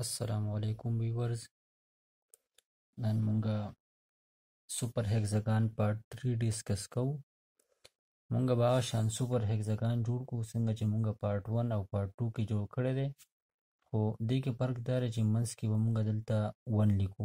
السلام علیکم ویورز نن مونږه سپر هیگزاګان پارت 3 ډیسکس کوو مونږه به شان سپر هیگزاګان جوړ کو څنګه چې مونږه پارت 1 او پارت 2 کې جوړ کړی دی خو دې کې فرق دا چې منځ کې به مونږه دلته 1 لیکو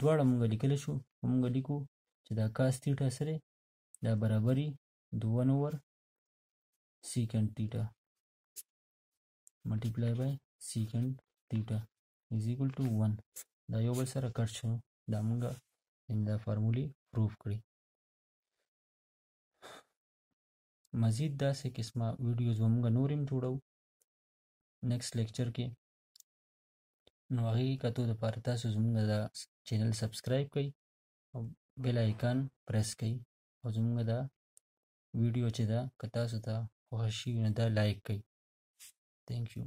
دواړه مونږ لیکلی شو خو مونږ لیکو چې دا کاس تیټا څه دی دا برابري د ون اوور سیکنډ تیټا ملټیپلای بای سیکنډ تیټا از ایکول ټو ون دا یو بل سره کټ شو دا مونږ ان دا فارمولې پروف کړي مزید داسې قسمه ویډیوز به مونږ نور هم جوړو نیکسټ لیکچر کې نو هغه کتو د پاره تاسو زموږ دا چینل سبسکرایب کړئ او بیل آیکن پریس کړئ او زموږ دا ویډیو چې دا که تاسو ته خوښ شي نو دا لایک کړئ ثانک یو